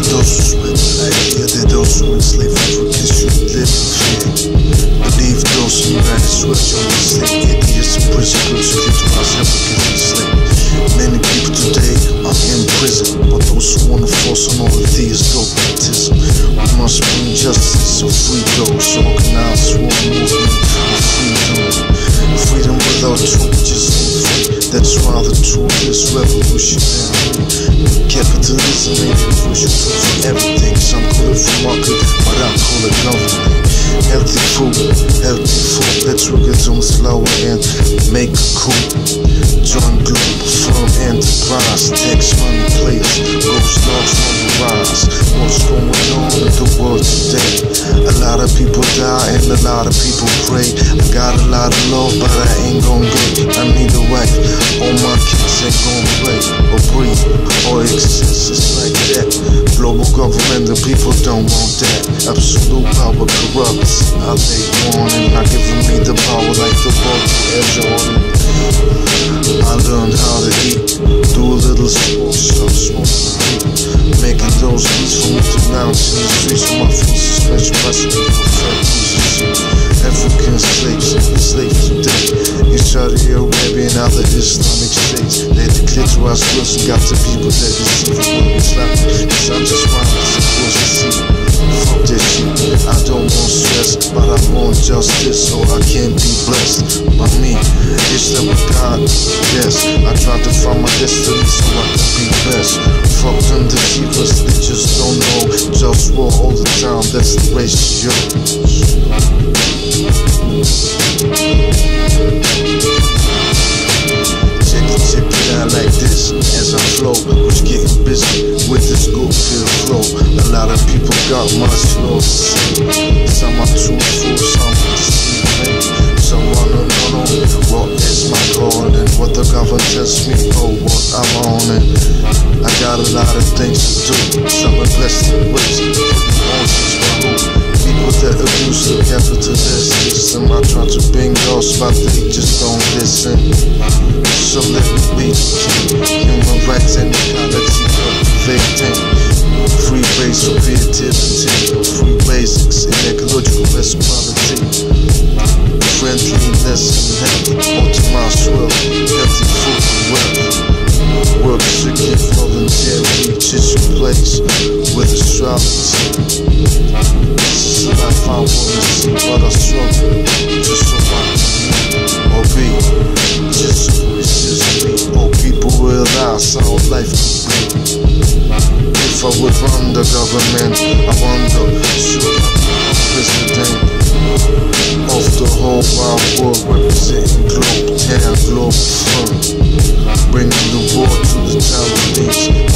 I don't swim, I hear they don't swim, slave African should live in fear. Believe those who ran sweat on the slave, get years in prison, contribute to us Africans enslaved. Many people today are in prison, but those who wanna force on all of these dogmatism. We must bring justice and free those organized war movement of freedom. Freedom without truth just ain't free. That's why the truth is revolutionary. Capitalism ain't universal truth for everything. Some call it free market, but I call it government. Healthy food, healthy food. Let's work it on slow and make a coup. Join global firm enterprise. Tax money players, those dogs on the rise. What's going on in the world today? A lot of people die and a lot of people pray. I got a lot of love, but I ain't gon' get. I need a wife. All my kids ain't gon' play breathe or exist. It's like that. Global government, the people don't want that. Absolute power corrupts. I lay warning, not giving me the power like the to Air Jordan. I learned how to eat, do a little start smoking weed. Making those beats for me to bounce in the streets on my feet, suspension bicycle, perfect music. African slaves, slaves today. In Saudi Arabia and other Islamic states, they declare to us Wilson got the people that deceive when Islam. Cause I'm just rhyming, supposed to see. Fuck that shit, I don't want stress, but I want justice, so I can be blessed. By me, it's with God, yes. I try to find my destiny so I can be best. Fuck them deceivers, they just don't know. Just war all the time, that's the ratio. People that abuse the capitalist system. I try to bring those, but they just don't listen. So let me the king. Human rights and equality cultivating. Free base for creativity. Free basics in ecological responsibility. Friendliness and health. Optimized wealth. Healthy food and wealth. Work to give volunteer reaches your place with astrology. See, but I struggle to survive. Or be just just me. Or people realize how life could be. If I would run the government, I wonder should I be president of the whole wide world, representing globe, town, globe front, bringing the war to the town